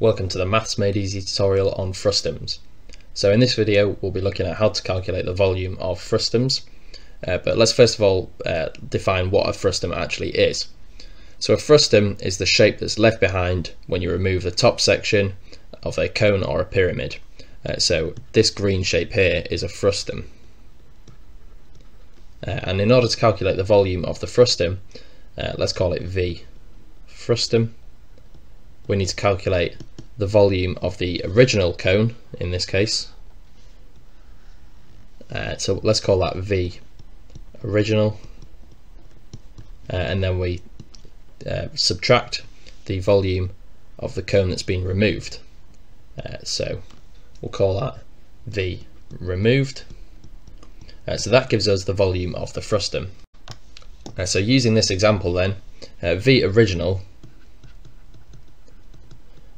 Welcome to the Maths Made Easy tutorial on frustums. So in this video we'll be looking at how to calculate the volume of frustums, uh, but let's first of all uh, define what a frustum actually is. So a frustum is the shape that's left behind when you remove the top section of a cone or a pyramid. Uh, so this green shape here is a frustum. Uh, and in order to calculate the volume of the frustum, uh, let's call it V. Frustum we need to calculate the volume of the original cone in this case. Uh, so let's call that V original uh, and then we uh, subtract the volume of the cone that's been removed. Uh, so we'll call that V removed. Uh, so that gives us the volume of the frustum. Uh, so using this example then, V original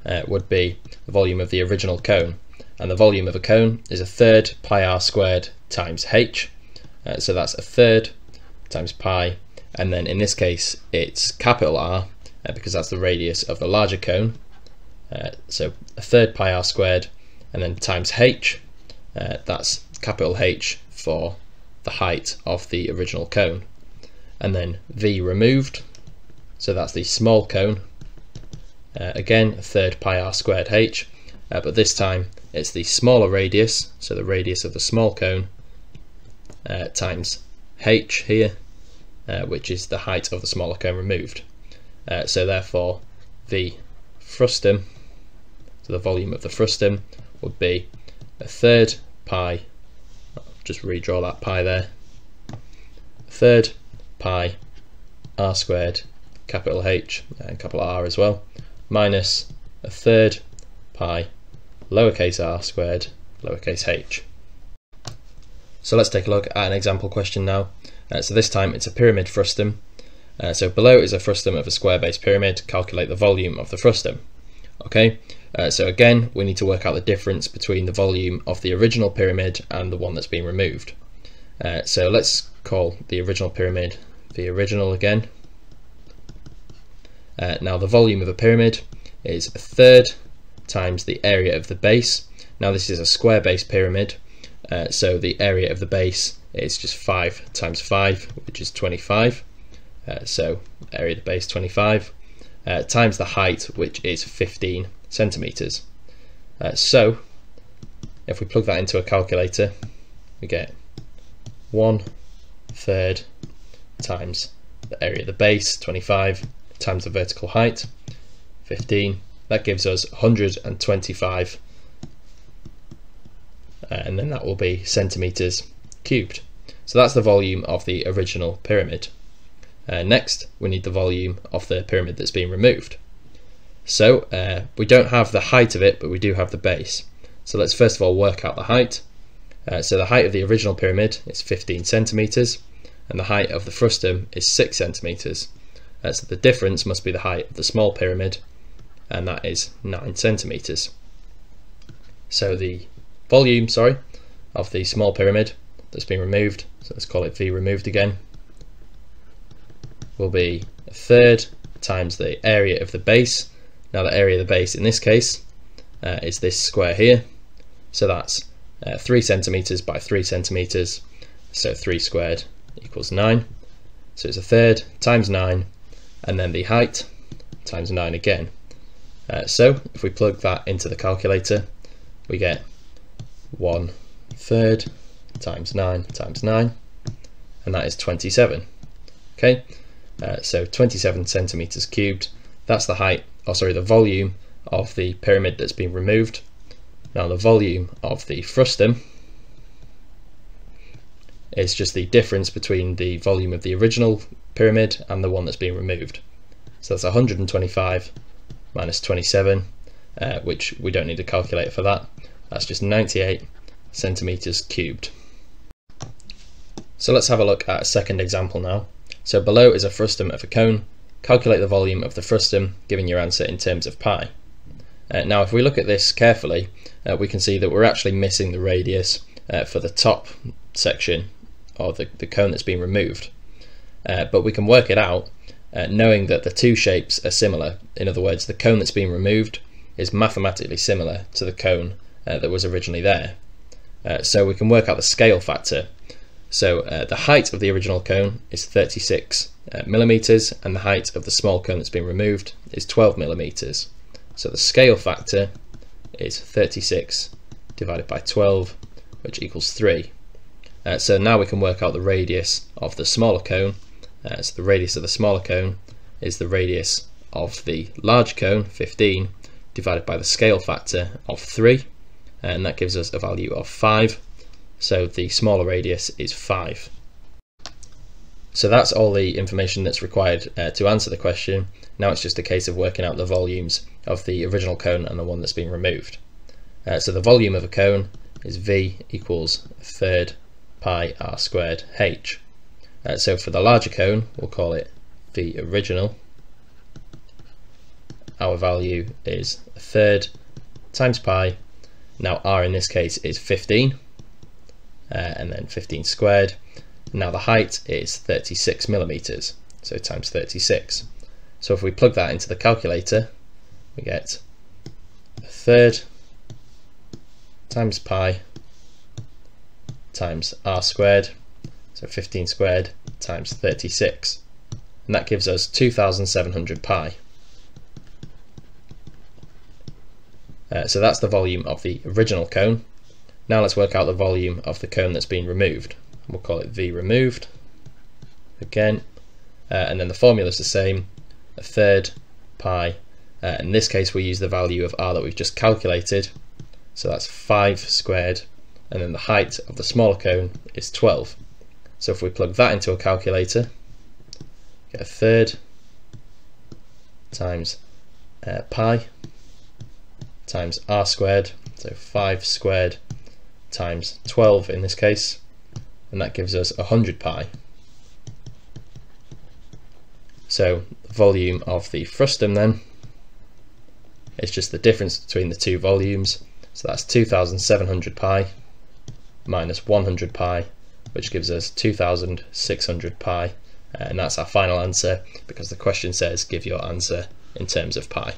uh, would be the volume of the original cone. And the volume of a cone is a third pi r squared times h. Uh, so that's a third times pi. And then in this case, it's capital R uh, because that's the radius of the larger cone. Uh, so a third pi r squared and then times h. Uh, that's capital H for the height of the original cone. And then v removed. So that's the small cone uh, again, a third pi r squared h, uh, but this time it's the smaller radius, so the radius of the small cone, uh, times h here, uh, which is the height of the smaller cone removed. Uh, so therefore, the frustum, so the volume of the frustum, would be a third pi, I'll just redraw that pi there, a third pi r squared capital H and capital R as well minus a third pi lowercase r squared lowercase h. So let's take a look at an example question now. Uh, so this time it's a pyramid frustum. Uh, so below is a frustum of a square base pyramid. Calculate the volume of the frustum. Okay, uh, so again we need to work out the difference between the volume of the original pyramid and the one that's been removed. Uh, so let's call the original pyramid the original again. Uh, now the volume of a pyramid is a third times the area of the base. Now this is a square base pyramid, uh, so the area of the base is just 5 times 5, which is 25. Uh, so area of the base 25 uh, times the height, which is 15 centimeters. Uh, so if we plug that into a calculator, we get one third times the area of the base 25 times the vertical height, 15. That gives us 125 uh, and then that will be centimeters cubed. So that's the volume of the original pyramid. Uh, next, we need the volume of the pyramid that's been removed. So uh, we don't have the height of it, but we do have the base. So let's first of all work out the height. Uh, so the height of the original pyramid is 15 centimeters, and the height of the frustum is 6 centimeters. Uh, so the difference must be the height of the small pyramid, and that is 9 centimeters. So the volume, sorry, of the small pyramid that's been removed, so let's call it V removed again, will be a third times the area of the base. Now the area of the base in this case uh, is this square here, so that's uh, 3 centimeters by 3 centimeters, so 3 squared equals 9. So it's a third times 9 and then the height times 9 again. Uh, so if we plug that into the calculator, we get 1 third times 9 times 9, and that is 27. Okay, uh, so 27 centimeters cubed, that's the height, or sorry, the volume of the pyramid that's been removed. Now the volume of the frustum is just the difference between the volume of the original pyramid and the one that's been removed. So that's 125 minus 27, uh, which we don't need a calculator for that. That's just 98 centimeters cubed. So let's have a look at a second example now. So below is a frustum of a cone. Calculate the volume of the frustum, giving your answer in terms of pi. Uh, now if we look at this carefully, uh, we can see that we're actually missing the radius uh, for the top section of the, the cone that's been removed uh, but we can work it out uh, knowing that the two shapes are similar. In other words, the cone that's been removed is mathematically similar to the cone uh, that was originally there. Uh, so we can work out the scale factor. So uh, the height of the original cone is 36 uh, millimeters and the height of the small cone that's been removed is 12 millimeters. So the scale factor is 36 divided by 12 which equals 3. Uh, so now we can work out the radius of the smaller cone. Uh, so the radius of the smaller cone is the radius of the large cone, 15, divided by the scale factor of 3, and that gives us a value of 5. So the smaller radius is 5. So that's all the information that's required uh, to answer the question. Now it's just a case of working out the volumes of the original cone and the one that's been removed. Uh, so the volume of a cone is V equals third pi r squared h. Uh, so for the larger cone, we'll call it the original. Our value is a third times pi. Now r in this case is 15, uh, and then 15 squared. Now the height is 36 millimeters, so times 36. So if we plug that into the calculator, we get a third times pi times r squared, so 15 squared times 36, and that gives us 2700 pi. Uh, so that's the volume of the original cone. Now let's work out the volume of the cone that's been removed. We'll call it V removed again, uh, and then the formula is the same, a third pi. Uh, in this case, we use the value of r that we've just calculated, so that's 5 squared and then the height of the smaller cone is 12. So if we plug that into a calculator, get a third times uh, pi times r squared, so 5 squared times 12 in this case, and that gives us 100 pi. So the volume of the frustum then is just the difference between the two volumes, so that's 2700 pi minus 100 pi, which gives us 2600 pi. And that's our final answer because the question says give your answer in terms of pi.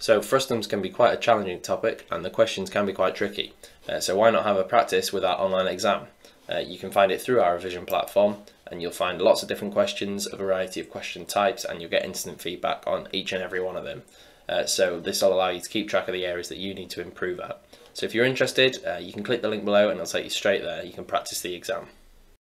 So frustums can be quite a challenging topic and the questions can be quite tricky. Uh, so why not have a practice with our online exam? Uh, you can find it through our revision platform and you'll find lots of different questions, a variety of question types and you'll get instant feedback on each and every one of them. Uh, so this will allow you to keep track of the areas that you need to improve at. So if you're interested, uh, you can click the link below and it'll take you straight there. You can practice the exam.